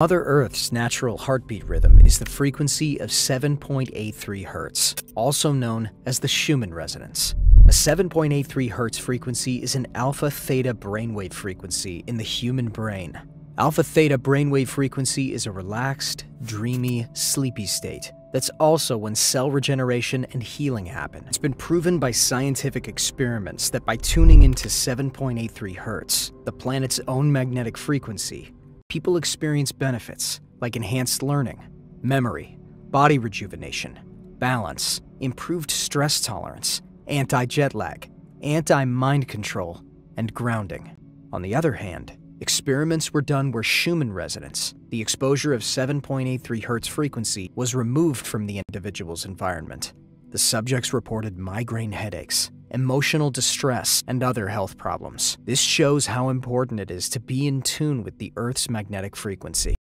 Mother Earth's natural heartbeat rhythm is the frequency of 7.83 Hz, also known as the Schumann resonance. A 7.83 Hz frequency is an alpha theta brainwave frequency in the human brain. Alpha theta brainwave frequency is a relaxed, dreamy, sleepy state. That's also when cell regeneration and healing happen. It's been proven by scientific experiments that by tuning into 7.83 Hz, the planet's own magnetic frequency, people experience benefits like enhanced learning, memory, body rejuvenation, balance, improved stress tolerance, anti jet lag, anti mind control, and grounding. On the other hand, experiments were done where Schumann resonance, the exposure of 7.83 Hz frequency, was removed from the individual's environment. The subjects reported migraine headaches, emotional distress, and other health problems. This shows how important it is to be in tune with the Earth's magnetic frequency.